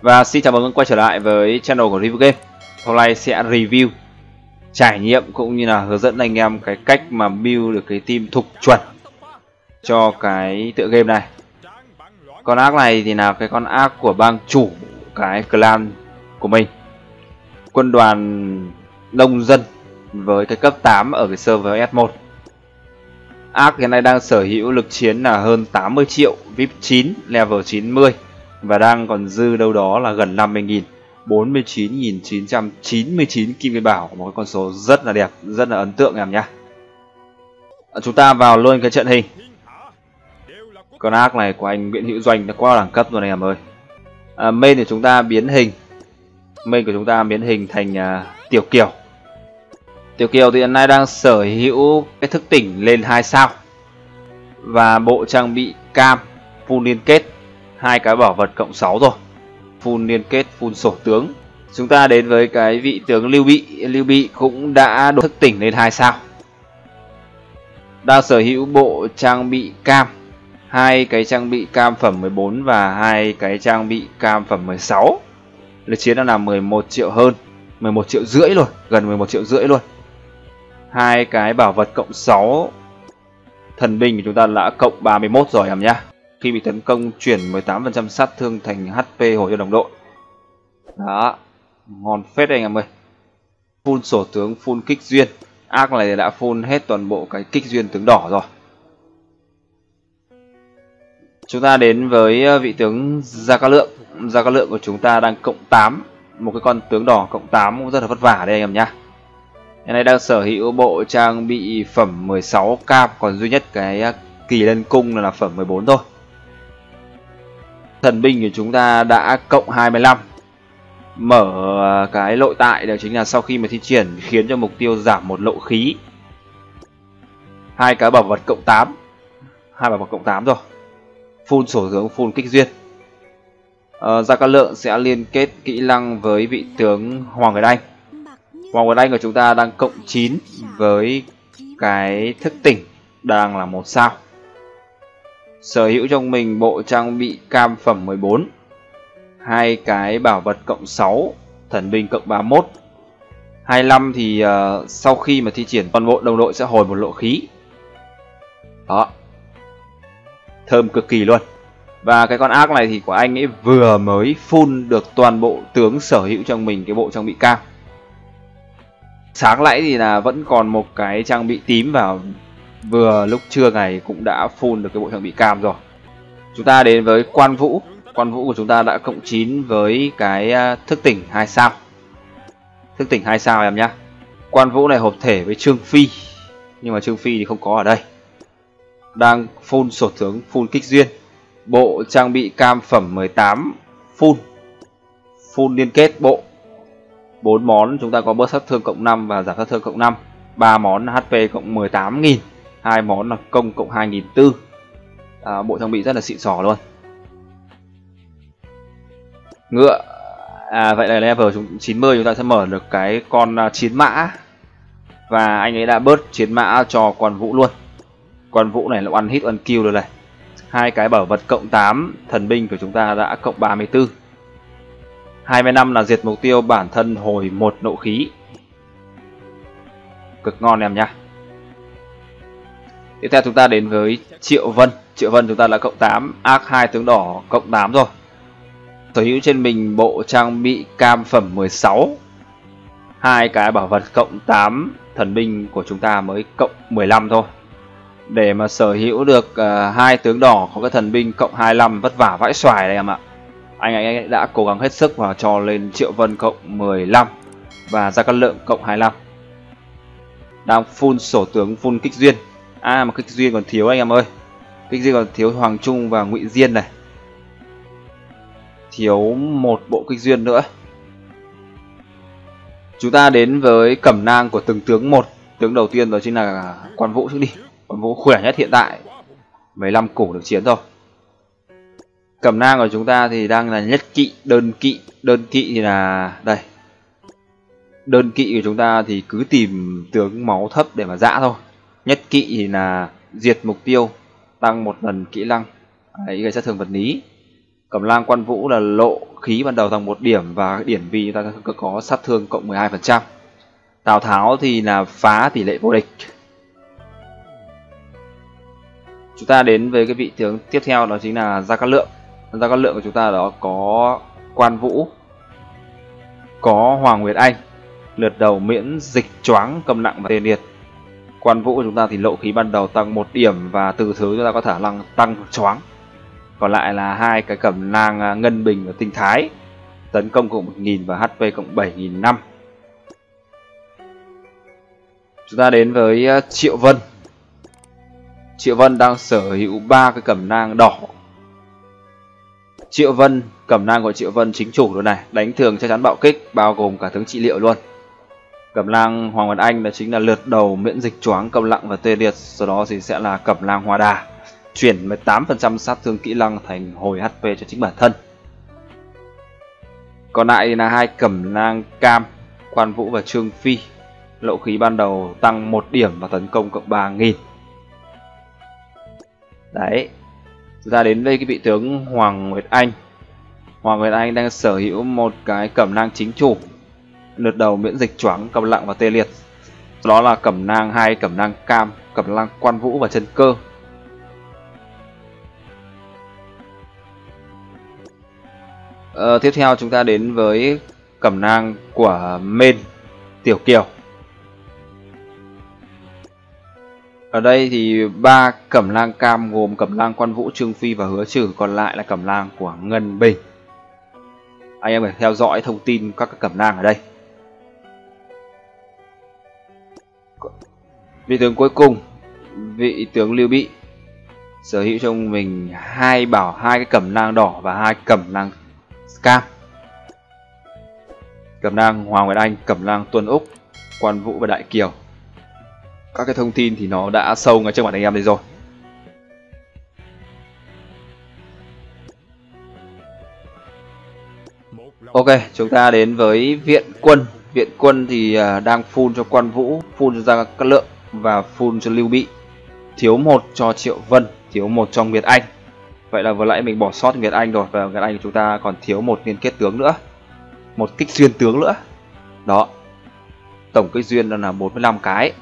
Và xin chào mừng quay trở lại với channel của Review Game. Hôm nay sẽ review trải nghiệm cũng như là hướng dẫn anh em cái cách mà build được cái team thục chuẩn cho cái tựa game này. Con ác này thì là cái con ác của bang chủ cái clan của mình. Quân đoàn nông dân với cái cấp 8 ở cái server S1 Ác hiện nay đang sở hữu lực chiến là hơn 80 triệu VIP 9 level 90 và đang còn dư đâu đó là gần 50.000 49.999 kim nguyên bảo. Một cái con số rất là đẹp rất là ấn tượng em nhá. À, chúng ta vào luôn cái trận hình. Con ác này của anh Nguyễn Hữu Doanh đã quá đẳng cấp rồi này em ơi. À, main thì chúng ta biến hình. Main của chúng ta biến hình thành uh, tiểu kiều. Tiểu kiều thì hiện nay đang sở hữu cái thức tỉnh lên 2 sao. Và bộ trang bị cam full liên kết hai cái bảo vật cộng 6 rồi. Full liên kết full sổ tướng. Chúng ta đến với cái vị tướng lưu bị. Lưu bị cũng đã đột thức tỉnh lên hai sao. Đang sở hữu bộ trang bị cam. Hai cái trang bị cam phẩm 14 và hai cái trang bị cam phẩm 16 lực chiến đang là 11 triệu hơn 11 triệu rưỡi luôn gần 11 triệu rưỡi luôn. Hai cái bảo vật cộng 6 thần binh của chúng ta đã cộng 31 rồi em nhá khi bị tấn công chuyển 18% sát thương thành HP hồi cho đồng đội. Đó, ngon phết anh em ơi. Full sổ tướng, full kích duyên. Ác này đã full hết toàn bộ cái kích duyên tướng đỏ rồi. Chúng ta đến với ờ, vị tướng gia ca lượng. Gia ca lượng của chúng ta đang cộng 8 một cái con tướng đỏ cộng 8 cũng rất là vất vả đây anh em nhá. Hiện nay đang sở hữu bộ trang bị phẩm 16 cam, còn duy nhất cái ờ, kỳ lân cung là phẩm 14 thôi thần binh của chúng ta đã cộng 25 mở à, cái nội tại đó chính là sau khi mà thi triển khiến cho mục tiêu giảm một lộ khí. Hai cái bảo vật cộng 8 hai bảo vật cộng 8 rồi. Full sổ tướng full kích duyên. À, Gia Cát Lượng sẽ liên kết kỹ năng với vị tướng Hoàng Nguyệt Anh. Hoàng Nguyệt Anh của chúng ta đang cộng 9 với cái thức tỉnh đang là một sao sở hữu trong mình bộ trang bị cam phẩm 14 hai cái bảo vật cộng 6 thần binh cộng 31 25 thì uh, sau khi mà thi triển toàn bộ đồng đội sẽ hồi một lộ khí. Đó. Thơm cực kỳ luôn. Và cái con ác này thì của anh ấy vừa mới full được toàn bộ tướng sở hữu trong mình cái bộ trang bị cam. Sáng lãi thì là vẫn còn một cái trang bị tím vào vừa lúc trưa ngày cũng đã full được cái bộ trang bị cam rồi. Chúng ta đến với quan vũ. Quan vũ của chúng ta đã cộng 9 với cái à, thức tỉnh hai sao. Thức tỉnh hai sao em nhá. Quan vũ này hợp thể với trương phi, nhưng mà trương phi thì không có ở đây. Đang full sổ tướng, full kích duyên. Bộ trang bị cam phẩm 18 full. Full liên kết bộ. Bốn món, chúng ta có bớt sát thương cộng 5 và giảm sát thương cộng 5 ba món HP cộng 18.000 hai món là công cộng 2004 à, bộ trang bị rất là xịn sò luôn. Ngựa. À, vậy là level 90 chúng ta sẽ mở được cái con uh, chiến mã. Và anh ấy đã bớt chiến mã cho con vũ luôn. Con vũ này là ăn hit ăn kill rồi này. Hai cái bảo vật cộng 8 thần binh của chúng ta đã cộng 34 25 là diệt mục tiêu bản thân hồi một nộ khí. Cực ngon em nhá. Tiếp theo chúng ta đến với Triệu Vân. Triệu Vân chúng ta là cộng 8 Ác 2 tướng đỏ cộng 8 rồi. Sở hữu trên mình bộ trang bị cam phẩm 16 hai cái bảo vật cộng 8 Thần binh của chúng ta mới cộng 15 thôi. Để mà sở hữu được à, hai uh, tướng đỏ có cái thần binh cộng 25 vất vả vãi xoài đây em ạ. Anh ấy đã cố gắng hết sức và cho lên Triệu Vân cộng 15 Và ra Cát Lượng cộng 25 Đang full sổ tướng full kích duyên. À mà kích duyên còn thiếu anh em ơi. Kích duyên còn thiếu Hoàng Trung và Ngụy Diên này. Thiếu một bộ kích duyên nữa. Chúng ta đến với cẩm nang của từng tướng một. Tướng đầu tiên đó chính là quan vũ trước đi. Quan vũ khỏe nhất hiện tại. 15 củ được chiến rồi Cẩm nang của chúng ta thì đang là nhất kỵ, đơn kỵ. Đơn kỵ thì là đây. Đơn kỵ của chúng ta thì cứ tìm tướng máu thấp để mà dã thôi nhất kỵ thì là diệt mục tiêu tăng một lần kỹ năng ấy gây sát thương vật lý Cẩm lang quan vũ là lộ khí ban đầu tăng một điểm và điển vi chúng ta có sát thương cộng 12%. Tào Tháo thì là phá tỷ lệ vô địch. Chúng ta đến với cái vị tướng tiếp theo đó chính là Gia Cát Lượng. Gia Cát Lượng của chúng ta đó có Quan Vũ, có Hoàng Nguyệt Anh, lượt đầu miễn dịch choáng, cầm nặng và tê liệt. Quan Vũ của chúng ta thì lộ khí ban đầu tăng một điểm và từ thứ chúng ta có khả năng tăng choáng. Còn lại là hai cái cẩm nang à, ngân bình và tinh thái, tấn công cộng 1000 và HP cộng 7005. Chúng ta đến với à, Triệu Vân. Triệu Vân đang sở hữu ba cái cẩm nang đỏ. Triệu Vân, cẩm nang của Triệu Vân chính chủ rồi này, đánh thường chắc chắn bạo kích, bao gồm cả tướng trị liệu luôn. Cẩm lang Hoàng Văn Anh đó chính là lượt đầu miễn dịch choáng, cầm lặng và tê liệt, sau đó thì sẽ là cẩm lang Hoa Đà, chuyển 18% sát thương kỹ năng thành hồi HP cho chính bản thân. Còn lại là hai cẩm lang Cam, Quan Vũ và Trương Phi. Lộ khí ban đầu tăng một điểm và tấn công cộng 3000 đấy chúng ta đến với cái vị tướng Hoàng Nguyệt Anh Hoàng Nguyệt Anh đang sở hữu một cái cẩm Lang chính chủ lượt đầu miễn dịch choáng cầm lặng và tê liệt đó là cẩm nang hai cẩm nang cam cẩm nang quan vũ và chân cơ ờ, tiếp theo chúng ta đến với cẩm nang của men tiểu kiều Ở đây thì ba cẩm lang cam gồm cẩm lang quan vũ trương phi và hứa trừ còn lại là cẩm lang của ngân bình. Anh em phải theo dõi thông tin các cẩm lang ở đây. Vị tướng cuối cùng, vị tướng Lưu Bị sở hữu trong mình hai bảo hai cái cẩm nang đỏ và hai cẩm nang cam. Cẩm nang Hoàng Nguyệt Anh, cẩm nang Tuân Úc, Quan Vũ và Đại Kiều các cái thông tin thì nó đã sâu ngay trước mặt anh em đây rồi Ok, chúng ta đến với viện quân. Viện quân thì à, đang phun cho quan vũ, phun cho ra các Lượng và full cho Lưu Bị. Thiếu một cho Triệu Vân, thiếu một cho Nguyệt Anh. Vậy là vừa nãy mình bỏ sót Nguyệt Anh rồi và Nguyệt Anh của chúng ta còn thiếu một liên kết tướng nữa. Một kích duyên tướng nữa. Đó. Tổng kích duyên là 45 cái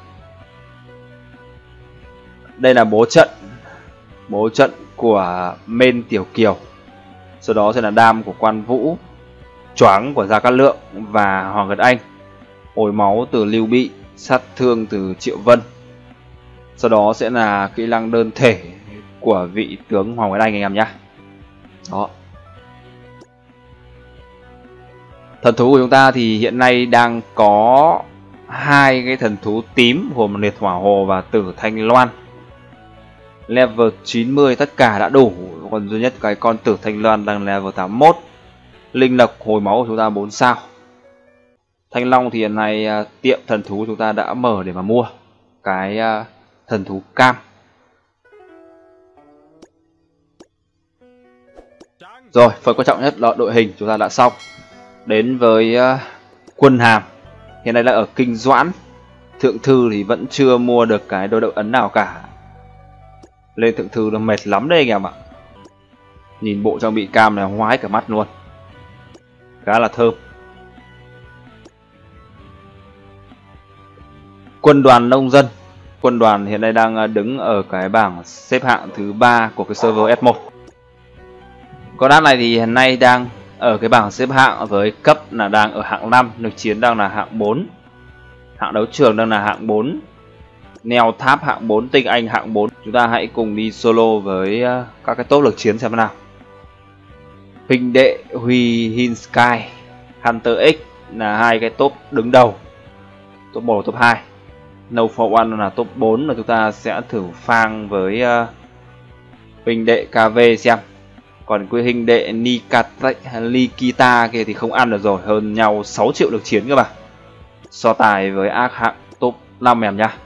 đây là bố trận bố trận của men tiểu kiều sau đó sẽ là đam của quan vũ choáng của gia cát lượng và hoàng nguyệt anh hồi máu từ lưu bị sát thương từ triệu vân. Sau đó sẽ là kỹ năng đơn thể của vị tướng hoàng Nguyễn anh anh em nhé. Đó. Thần thú của chúng ta thì hiện nay đang có hai cái thần thú tím gồm liệt hỏa hồ và tử thanh loan. Level 90 tất cả đã đủ, còn duy nhất cái con tử thanh loan đang level 81 linh lực hồi máu của chúng ta 4 sao thanh long thì hiện nay à, tiệm thần thú chúng ta đã mở để mà mua cái à, thần thú cam. Rồi phần quan trọng nhất là đội hình chúng ta đã xong. Đến với uh, quân hàm. Hiện nay là ở kinh doãn. Thượng thư thì vẫn chưa mua được cái đôi đậu ấn nào cả. Lên thượng thư là mệt lắm đây anh em ạ. Nhìn bộ trang bị cam này hoái cả mắt luôn. Khá là thơm. Quân đoàn nông dân. Quân đoàn hiện nay đang à, đứng ở cái bảng xếp hạng thứ ba của cái server S1 con đát này thì hiện nay đang ở cái bảng xếp hạng với cấp là đang ở hạng 5 lực chiến đang là hạng 4 hạng đấu trường đang là hạng 4 neo tháp hạng 4 tinh anh hạng 4 chúng ta hãy cùng đi solo với à, các cái top lực chiến xem nào. Hình đệ, huy, hin sky, hunter x là hai cái top đứng đầu, top 1 và top 2 no for one là top 4 là chúng ta sẽ thử phang với uh, huynh đệ kv xem. Còn quý huynh đệ nikata nikita kia thì không ăn được rồi hơn nhau 6 triệu lực chiến các bạn so tài với ác hạng top 5 em nhá.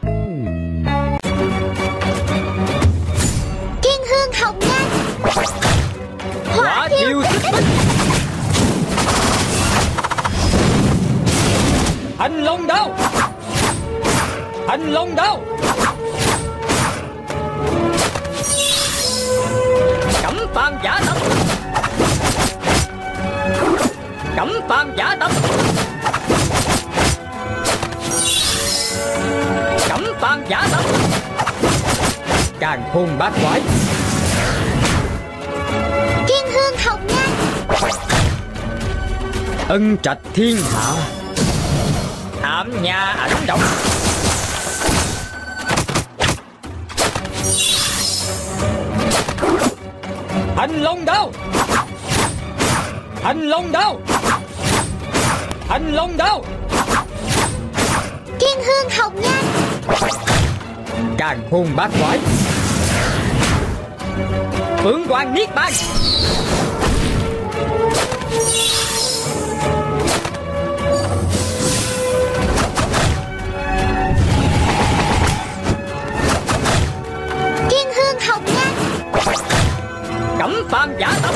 Yêu thích. Hành long đao Hành long đao. Cẩm phàm giả tâm. Cẩm phàm giả tâm. Cẩm phàm giả tâm. Càng khôn bát quái. Thiên hương hồng nhan ân trạch thiên hạ. Thảm nhà ảnh động hành long đao hành long đao hành long đao Thiên hương hồng nhan. Càng khôn bát quái. Phượng hoàng niết bàn cẩm phàm giả tâm.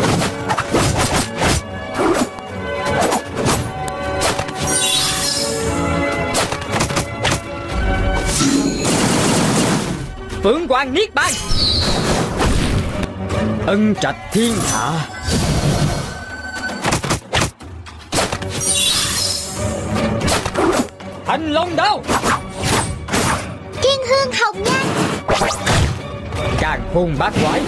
Phượng hoàng niết bàn. Ân trạch thiên hạ. Hành long đao. Thiên hương hồng nhan. Càng khôn bát quái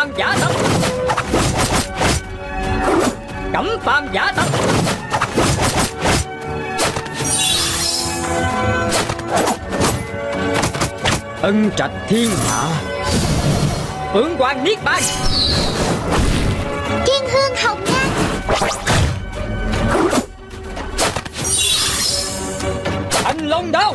phàm giả tâm. Cẩm phàm giả tâm. Ân trạch thiên hạ. Phượng Hoàng Niết Bàn. Thiên hương hồng nhan. Thành Long Đao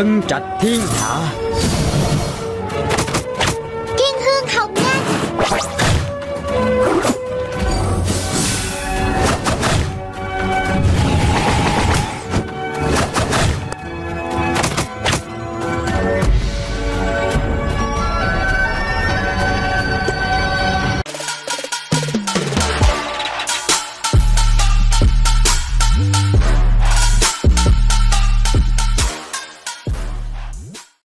Ân Trạch Thiên Hạ.